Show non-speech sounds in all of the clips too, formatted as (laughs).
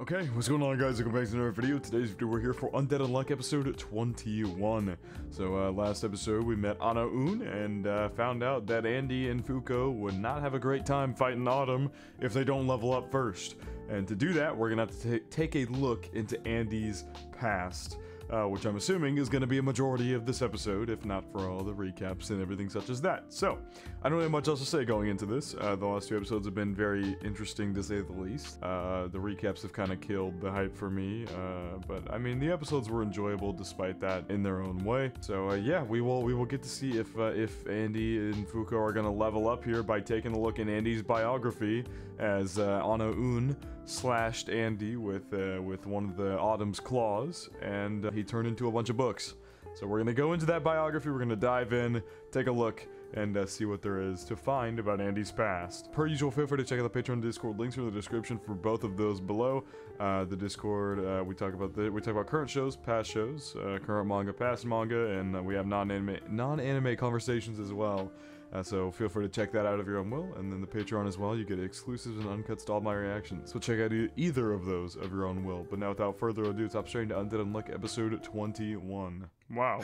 Okay, what's going on guys? Welcome back to another video. Today's video we're here for Undead Unluck episode 21. So uh, last episode we met Ana Un and uh, found out that Andy and Fuko would not have a great time fighting Autumn if they don't level up first. And to do that, we're gonna have to take a look into Andy's past uh, which I'm assuming is going to be a majority of this episode, if not for all the recaps and everything such as that. So, I don't have much else to say going into this. Uh, the last two episodes have been very interesting to say the least. Uh, the recaps have kind of killed the hype for me, uh, but I mean, the episodes were enjoyable despite that in their own way. So, uh, yeah, we will we will get to see if uh, if Andy and Fuko are going to level up here by taking a look in Andy's biography as uh, Ana Un slashed Andy with with one of the Autumn's claws, and uh, he turned into a bunch of books. So we're gonna go into that biography. We're gonna dive in, take a look, and uh, see what there is to find about Andy's past. Per usual, feel free to check out the Patreon Discord. Links are in the description for both of those below. Uh, the Discord, uh, we talk about the we talk about current shows, past shows, uh, current manga, past manga, and uh, we have non-anime non-anime conversations as well. Uh, so feel free to check that out of your own will, and then the Patreon as well. You get exclusives and uncut all my reactions. So check out e either of those of your own will. But now, without further ado, Top starting to Undead Unluck, episode 21. Wow.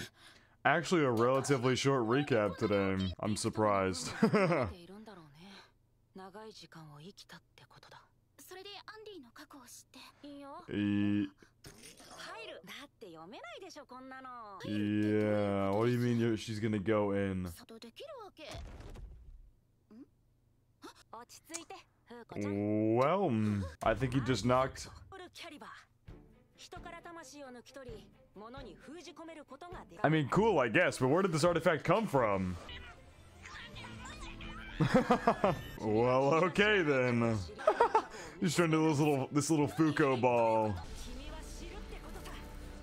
Actually, a relatively short recap today. I'm surprised. (laughs) (laughs) yeah, what do you mean you're, she's gonna go in? 外できるわけんあ落ち着いてフーコちゃん Well, mm, I think he just knocked. フルキャリバー人から魂を抜き取り物に封じ込めることができ I mean, cool, I guess, but where did this artifact come from? (laughs) well, okay then. (laughs) Just turned into this little this little Fuko ball.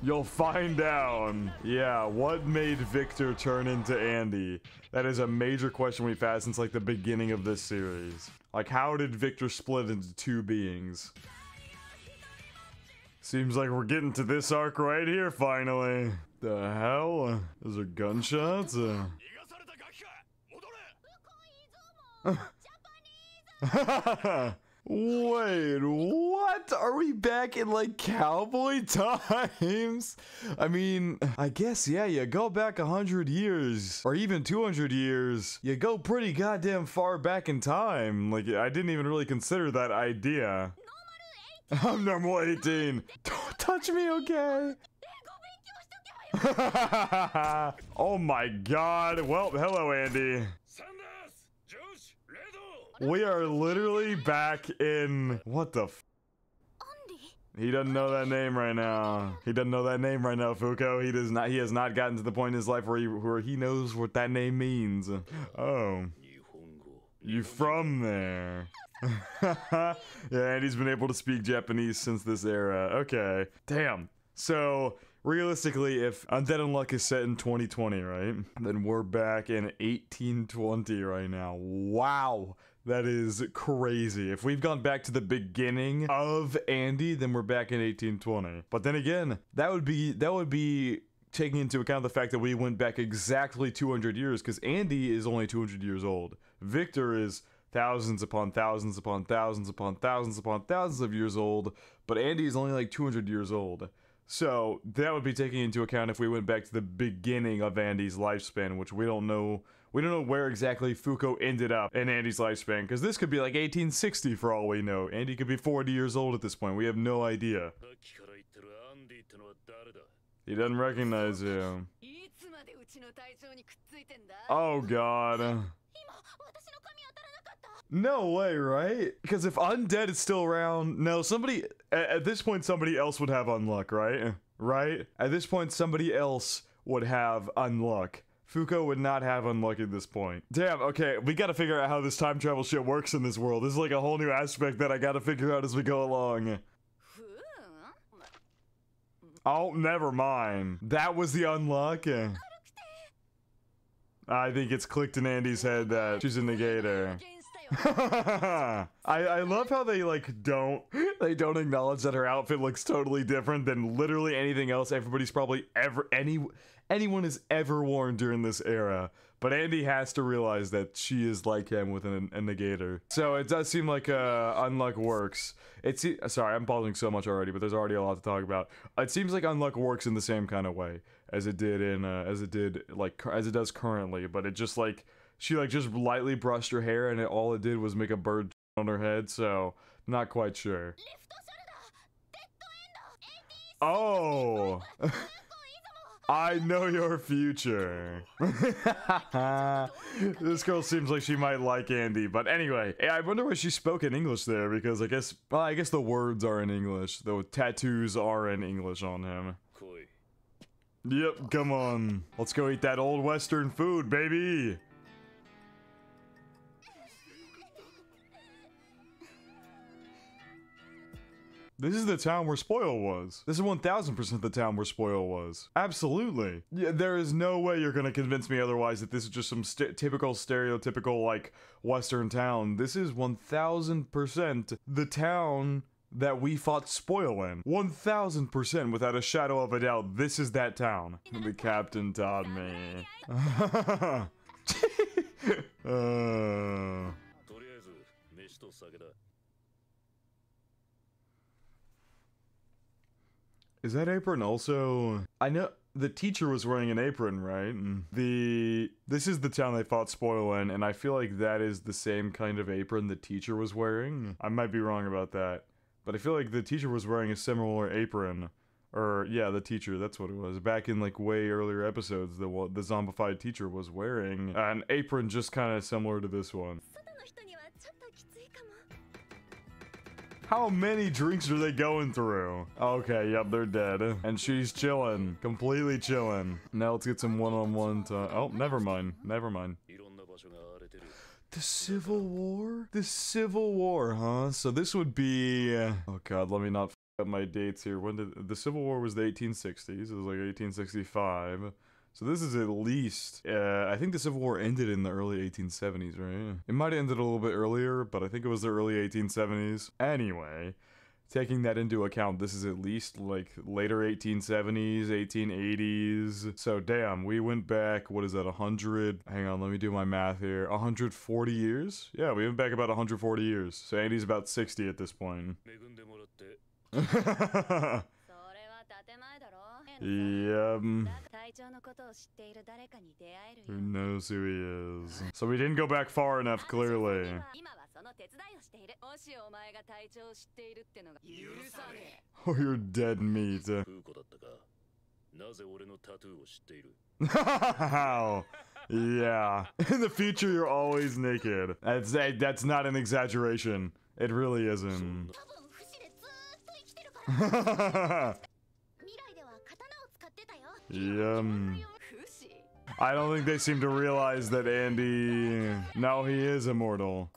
You'll find out. Yeah, what made Victor turn into Andy? That is a major question we've had since like the beginning of this series. Like, how did Victor split into two beings? Seems like we're getting to this arc right here, finally. The hell? Those are gunshots? Uh. (laughs) (laughs) Wait, what? Are we back in like cowboy (laughs) times? I mean, I guess, yeah, you go back 100 years or even 200 years, you go pretty goddamn far back in time. Like, I didn't even really consider that idea. (laughs) I'm normal 18. Don't touch me, okay? (laughs) oh my god. Well, hello, Andy. We are literally back in... What the f... He doesn't know that name right now. He doesn't know that name right now, Fuko. He does not. He has not gotten to the point in his life where he where he knows what that name means. Oh, you from there? (laughs) yeah, and he's been able to speak Japanese since this era. Okay, damn. So realistically, if Undead Unluck is set in 2020, right? Then we're back in 1820 right now. Wow. That is crazy. If we've gone back to the beginning of Andy, then we're back in 1820. But then again, that would be that would be taking into account the fact that we went back exactly 200 years because Andy is only 200 years old. Victor is thousands upon thousands upon thousands upon thousands upon thousands of years old, but Andy is only like 200 years old. So that would be taking into account if we went back to the beginning of Andy's lifespan, which we don't know. We don't know where exactly Fuko ended up in Andy's lifespan, because this could be like 1860 for all we know. Andy could be 40 years old at this point. We have no idea. He doesn't recognize you. Oh god. No way, right? Because if undead is still around, no, somebody, at, at this point, somebody else would have unluck, right? Right? At this point, somebody else would have unluck. Fuko would not have unluck at this point. Damn, okay, we gotta figure out how this time travel shit works in this world. This is like a whole new aspect that I gotta figure out as we go along. Oh, never mind. That was the unluck. I think it's clicked in Andy's head that she's a negator. (laughs) I, I love how they like don't they don't acknowledge that her outfit looks totally different than literally anything else everybody's probably ever any anyone has ever worn during this era. But Andy has to realize that she is like him with an, a negator. So it does seem like uh, Unluck works. It's sorry, I'm pausing so much already, but there's already a lot to talk about. It seems like Unluck works in the same kind of way as it did in uh, as it did like as it does currently, but it just like she like just lightly brushed her hair and it, all it did was make a bird (laughs) on her head, so not quite sure. Oh. (laughs) I know your future. (laughs) this girl seems like she might like Andy, but anyway, I wonder why she spoke in English there because I guess well, I guess the words are in English, though tattoos are in English on him. Yep, come on. Let's go eat that old western food, baby. This is the town where Spoil was. This is 1000% the town where Spoil was. Absolutely. Yeah, there is no way you're gonna convince me otherwise that this is just some st- typical, stereotypical, like, Western town. This is 1000% the town that we fought Spoil in. 1000% without a shadow of a doubt, this is that town. The captain taught me. (laughs) uh, (laughs) is that apron also? I know the teacher was wearing an apron, right? And The this is the town they fought Spoil in, and I feel like that is the same kind of apron the teacher was wearing. I might be wrong about that, but I feel like the teacher was wearing a similar apron. Or yeah, the teacher. That's what it was. Back in like way earlier episodes, the the zombified teacher was wearing an apron just kind of similar to this one. How many drinks are they going through? Okay, yep, they're dead. And she's chilling. Completely chilling. Now let's get some one-on-one -on -one Oh, never mind. Never mind. The Civil War? The Civil War, huh? So this would be... Oh god, let me not up my dates here. When did... The Civil War was the 1860s. It was like 1865. So this is at least... Uh, I think the Civil War ended in the early 1870s, right? It might have ended a little bit earlier, but I think it was the early 1870s. Anyway... Taking that into account, this is at least like later 1870s, 1880s. So damn, we went back, what is that, 100? Hang on, let me do my math here. 140 years? Yeah, we went back about 140 years. So Andy's about 60 at this point. (laughs) (laughs) 恵 who knows who he is? So we didn't go back far enough, clearly. Oh, you're dead meat. yeah. In the future, you're always naked. That's, that's not an exaggeration. It really isn't. Yum. I don't think they seem to realize that Andy... Now he is immortal.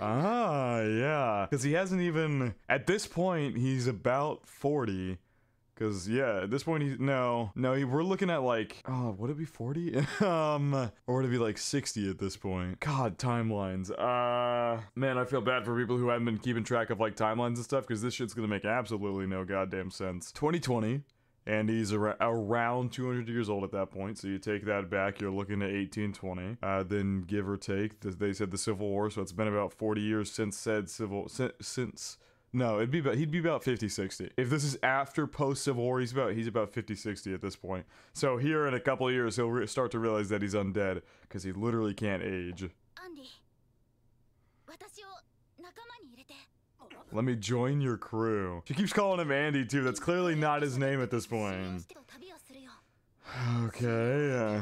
Ah, yeah. Because he hasn't even... At this point, he's about 40. Because, yeah, at this point, he's. No. No, he, we're looking at like. Oh, would it be 40? (laughs) um. Or would it be like 60 at this point? God, timelines. Uh. Man, I feel bad for people who haven't been keeping track of like timelines and stuff because this shit's gonna make absolutely no goddamn sense. 2020. And he's ar- around 200 years old at that point. So you take that back, you're looking at 1820. Uh, then give or take, they said the Civil War. So it's been about 40 years since said civil since. No, it'd be about he'd be about 50 60. If this is after post Civil War, he's about he's about 50 60 at this point. So here in a couple years he'll re- start to realize that he's undead cuz he literally can't age. Let me join your crew. She keeps calling him Andy too. That's clearly not his name at this point. Okay.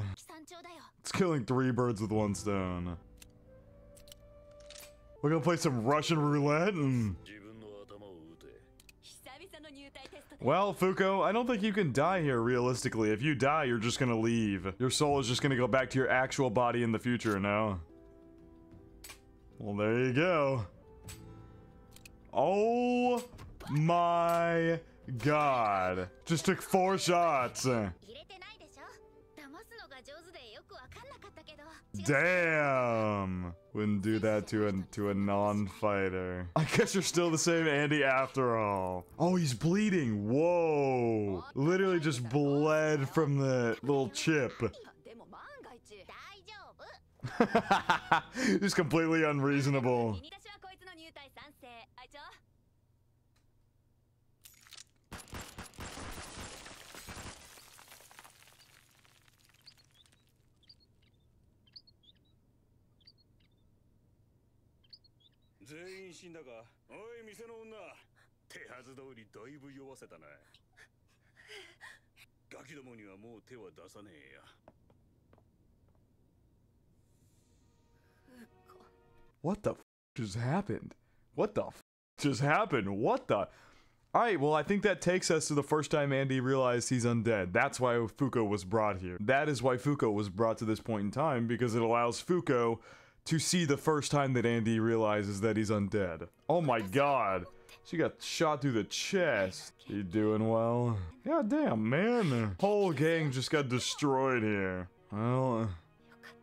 It's killing three birds with one stone. We're going to play some Russian roulette and well, Fuko, I don't think you can die here realistically. If you die, you're just gonna leave. Your soul is just gonna go back to your actual body in the future No. Well, there you go. Oh my god. Just took four shots. Damn. Wouldn't do that to a to a non-fighter. I guess you're still the same Andy after all. Oh, he's bleeding. Whoa. Literally just bled from the little chip. (laughs) just completely unreasonable. 全員死んだかおい店の女手はず通りだいぶ酔わせたなガキどもにはもう手は出さねえや What the f- just happened? What the f- just happened? What the? Alright, well, I think that takes us to the first time Andy realized he's undead. That's why Fuko was brought here. That is why Fuko was brought to this point in time, because it allows Fuko to see the first time that Andy realizes that he's undead. Oh my god. She got shot through the chest. You doing well? God damn, man. Whole gang just got destroyed here. Well, uh, よかっ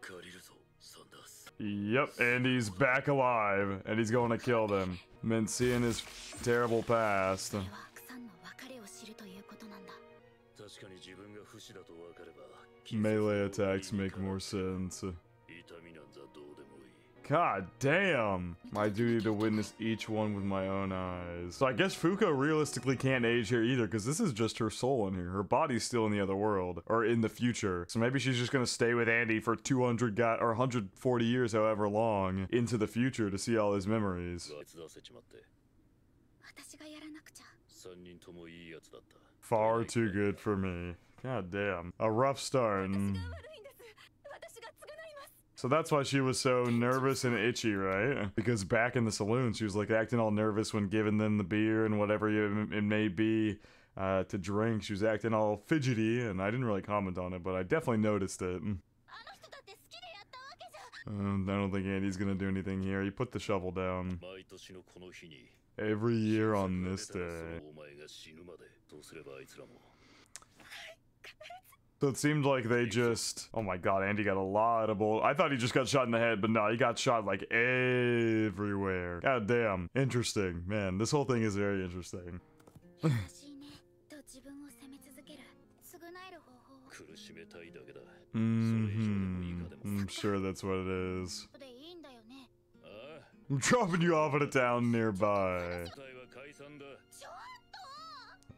た借りるぞサンダース Yep, Andy's back alive, and he's going to kill them. Been seeing his terrible past. それはクさんの別れを知るということなんだ確かに自分が不死だと分かれば Melee attacks make more sense. God damn. My duty to witness each one with my own eyes. So I guess Fuko realistically can't age here either because this is just her soul in here. Her body's still in the other world or in the future. So maybe she's just going to stay with Andy for 200 got or 140 years, however long, into the future to see all his memories. Far too good for me. God damn. A rough start. So that's why she was so nervous and itchy, right? Because back in the saloon, she was like acting all nervous when giving them the beer and whatever it may be uh, to drink. She was acting all fidgety, and I didn't really comment on it, but I definitely noticed it. Uh, I don't think Andy's gonna do anything here. He put the shovel down. Every year on this day. So it seemed like they just. Oh my god, Andy got a lot of bull. I thought he just got shot in the head, but no, he got shot like everywhere. God damn. Interesting. Man, this whole thing is very interesting. 優しいねと自分を責め続ける償える方法を苦しめたいだけだ hmm I'm sure that's what it is. (laughs) でいいんだよねああ I'm dropping you off at a town nearby. (laughs)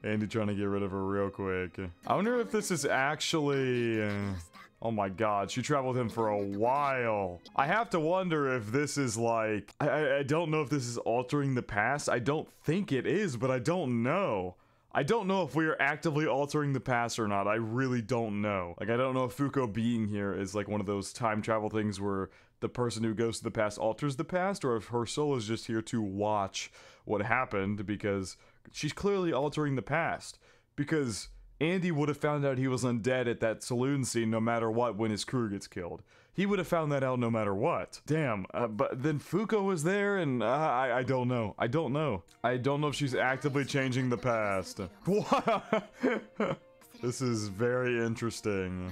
Andy trying to get rid of her real quick. I wonder if this is actually... Uh, oh my god, she traveled with him for a while. I have to wonder if this is like... I, I don't know if this is altering the past. I don't think it is, but I don't know. I don't know if we are actively altering the past or not. I really don't know. Like, I don't know if Fuko being here is like one of those time travel things where the person who goes to the past alters the past, or if her soul is just here to watch what happened because she's clearly altering the past. Because Andy would have found out he was undead at that saloon scene no matter what when his crew gets killed. He would have found that out no matter what. Damn, uh, but then Fuko was there, and uh, I, I don't know. I don't know. I don't know if she's actively changing the past. (laughs) This is very interesting.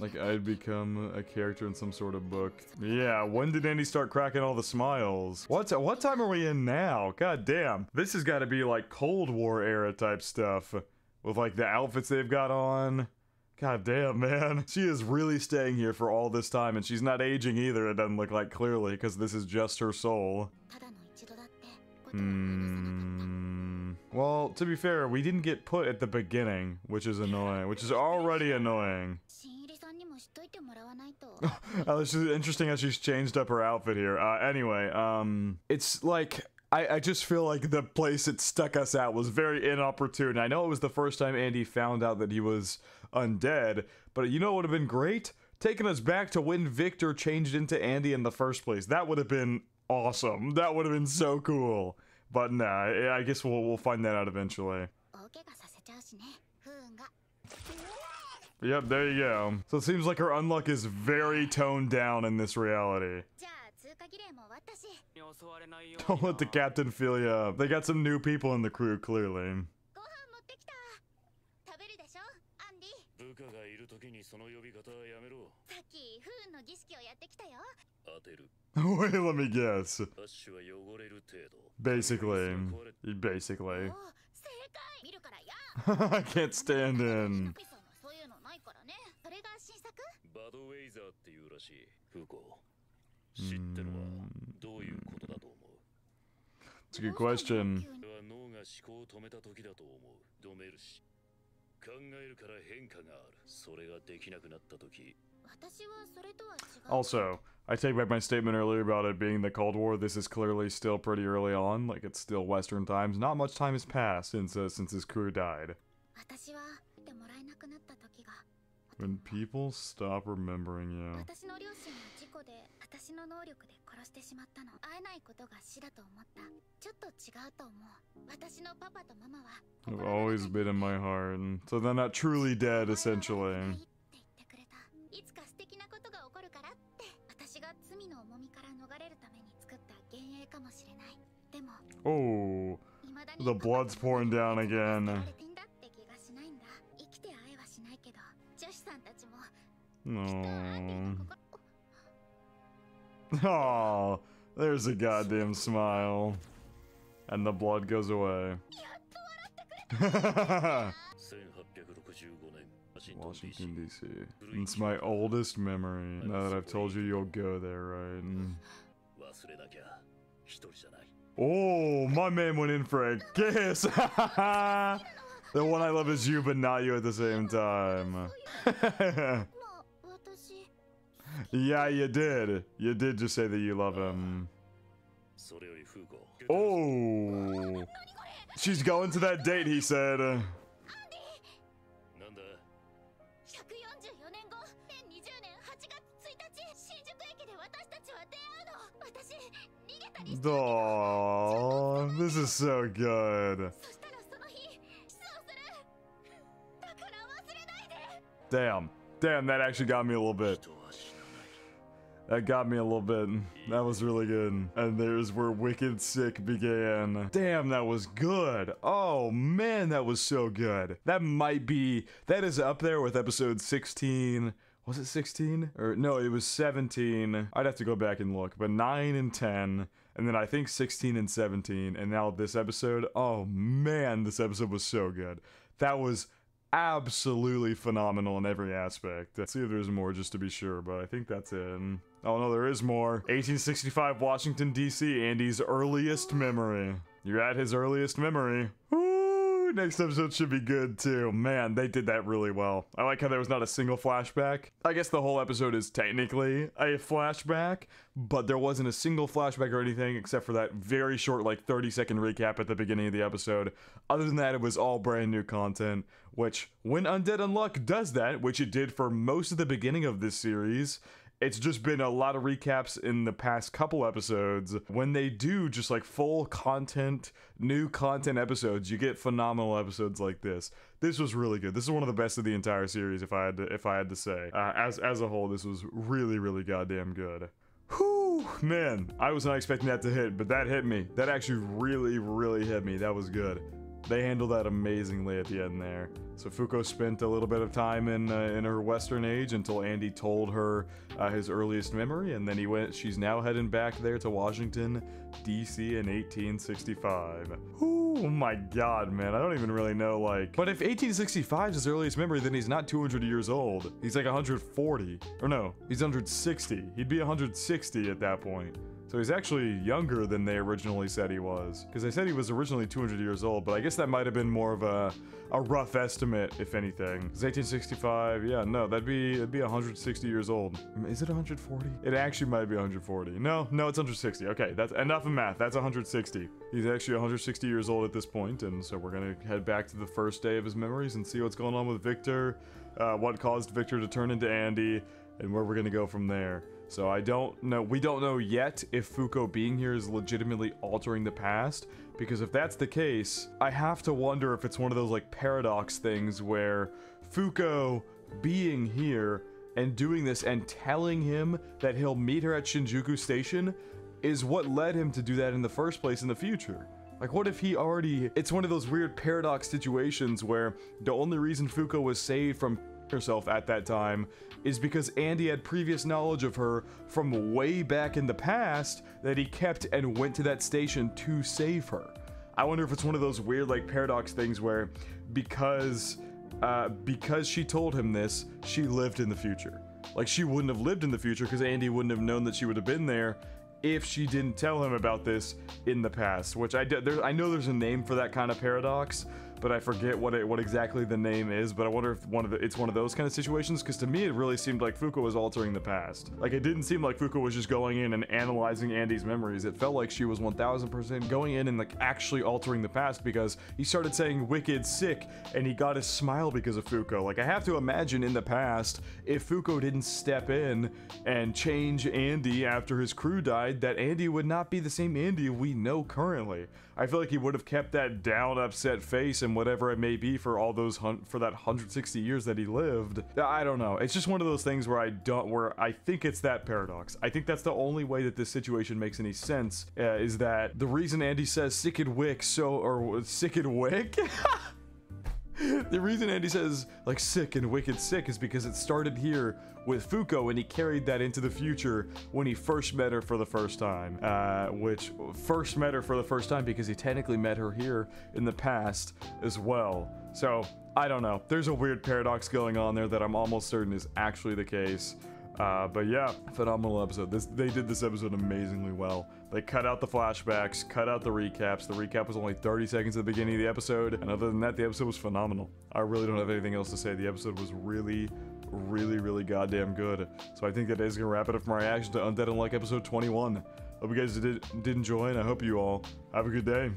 Like I'd become a character in some sort of book. Yeah, when did Andy start cracking all the smiles? What, what time are we in now? God damn. This has got to be like Cold War era type stuff. With like the outfits they've got on. God damn, man. (laughs) She is really staying here for all this time, and she's not aging either, it doesn't look like clearly, because this is just her soul. Hmm. Well, to be fair, we didn't get put at the beginning, which is annoying, which is already annoying. (laughs) Oh, it's just interesting how she's changed up her outfit here. Uh, anyway, um, it's like I, I just feel like the place it stuck us at was very inopportune. I know it was the first time Andy found out that he was undead, but you know what would have been great? Taking us back to when Victor changed into Andy in the first place. That would have been awesome. That would have been so cool. But nah, I I guess we'll we'll find that out eventually. Yep, there you go. So it seems like her unluck is very toned down in this reality. Don't let the captain feel you up. They got some new people in the crew, clearly. (laughs) Wait, let me guess. Basically. Basically. (laughs) (laughs) I can't stand in. バドウェイザーっていうらしいフーコ知ってるわどういうことだと思う It's a good question. それは脳が思考を止めた時だと思う止めるし考えるから変化があるそれができなくなった時私はそれとは違う Also, I take back my statement earlier about it being the Cold War. This is clearly still pretty early on, like it's still Western times. Not much time has passed since uh, since his crew died. When people stop remembering you. 私の両親が事故で私の能力で殺してしまったの会えないことが死だと思ったちょっと違うと思う私のパパとママは Have always been in my heart. and So they're not truly dead, essentially. って言ってくれたいつか素敵なことが起こるからって私が罪の重みから逃れるために作った幻影かもしれないでも Oh, 未だに The blood's pouring down again. (laughs) No. (laughs) Oh, there's a goddamn smile. And the blood goes away. Washington, D.C. It's my oldest memory. Now that I've told you, you'll go there, right? Oh, my man went in for a kiss! (laughs) the one I love is you, but not you at the same time. (laughs) yeah, you did. You did just say that you love him. Oh. She's going to that date, he said. Aww, this is so good. Damn. Damn, that actually got me a little bit. That got me a little bit. That was really good. And there's where Wicked Sick began. Damn, that was good. Oh man, that was so good. That might be, that is up there with episode 16 was it 16 or no it was 17 i'd have to go back and look but 9 and 10 and then i think 16 and 17 and now this episode oh man this episode was so good that was absolutely phenomenal in every aspect let's see if there's more just to be sure but i think that's it Oh no, there is more. 1865 Washington, D.C., Andy's earliest memory. You're at his earliest memory. Ooh, next episode should be good too. Man, they did that really well. I like how there was not a single flashback. I guess the whole episode is technically a flashback, but there wasn't a single flashback or anything except for that very short, like 30 second recap at the beginning of the episode. Other than that, it was all brand new content, which, when Undead Unluck does that, which it did for most of the beginning of this series, it's just been a lot of recaps in the past couple episodes. When they do just like full content, new content episodes, you get phenomenal episodes like this. This was really good. This is one of the best of the entire series, if I had to, if I had to say. Uh, as as a whole, this was really, really goddamn good. Whew, man, I was not expecting that to hit, but that hit me. That actually really, really hit me. That was good. They handle that amazingly at the end there. So Fuko spent a little bit of time in uh, in her Western age until Andy told her uh, his earliest memory, and then he went. She's now heading back there to Washington, D.C. in 1865. Oh my God, man! I don't even really know like. But if 1865 is his earliest memory, then he's not 200 years old. He's like 140, or no, he's 160. He'd be 160 at that point. So he's actually younger than they originally said he was. Because they said he was originally 200 years old, but I guess that might have been more of a, a rough estimate, if anything. 'Cause 1865, yeah, no, that'd be it'd be 160 years old. Is it 140? It actually might be 140. No, no, it's 160. Okay, that's enough of math. That's 160. He's actually 160 years old at this point, and so we're gonna head back to the first day of his memories and see what's going on with Victor, uh, what caused Victor to turn into Andy, and where we're gonna go from there. So I don't know. We don't know yet if Fuko being here is legitimately altering the past. Because if that's the case, I have to wonder if it's one of those like paradox things where Fuko being here and doing this and telling him that he'll meet her at Shinjuku Station is what led him to do that in the first place in the future. Like, what if he already. It's one of those weird paradox situations where the only reason Fuko was saved from herself at that time is because Andy had previous knowledge of her from way back in the past that he kept and went to that station to save her. I wonder if it's one of those weird like paradox things where because uh, because she told him this, she lived in the future. Like she wouldn't have lived in the future because Andy wouldn't have known that she would have been there if she didn't tell him about this in the past. Which I there, I know there's a name for that kind of paradox, but I forget what it, what exactly the name is. But I wonder if one of the it's one of those kind of situations because to me it really seemed like Fuko was altering the past. Like it didn't seem like Fuko was just going in and analyzing Andy's memories. It felt like she was 1000% going in and like actually altering the past because he started saying wicked sick and he got his smile because of Fuko. Like I have to imagine in the past if Fuko didn't step in and change Andy after his crew died, that Andy would not be the same Andy we know currently. I feel like he would have kept that down, upset face and whatever it may be for all those hun- for that 160 years that he lived. I don't know. It's just one of those things where I don't where I think it's that paradox. I think that's the only way that this situation makes any sense uh, is that the reason Andy says sick and wick so or sick and wick. (laughs) the reason Andy says like sick and wicked sick is because it started here with Fuko and he carried that into the future when he first met her for the first time. Uh, which first met her for the first time because he technically met her here in the past as well. So I don't know. There's a weird paradox going on there that I'm almost certain is actually the case. Uh, but yeah, phenomenal episode. This they did this episode amazingly well. They cut out the flashbacks, cut out the recaps. The recap was only 30 seconds at the beginning of the episode, and other than that, the episode was phenomenal. I really don't have anything else to say. The episode was really, really, really goddamn good. So I think that is gonna wrap it up for my reaction to Undead Unluck episode 21. Hope you guys did did enjoy, and I hope you all have a good day.